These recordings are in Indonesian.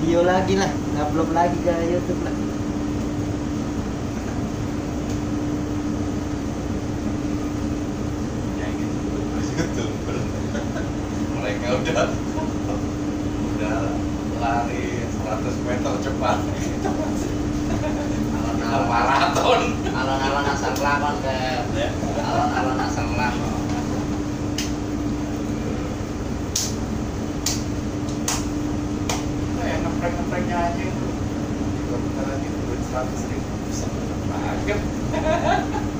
lagi lah. Ngupload lagi ke YouTube lah. Ya youtuber mereka udah udah lari 100 meter cepat. Alon-alon maraton. Alon-alon asal lakon ke ya. Alon-alon asal lakon. Ngepreknya aja. Itu juga beneran itu duit seratus ribu. Bisa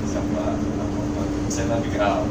apa-apa bisa lebih keral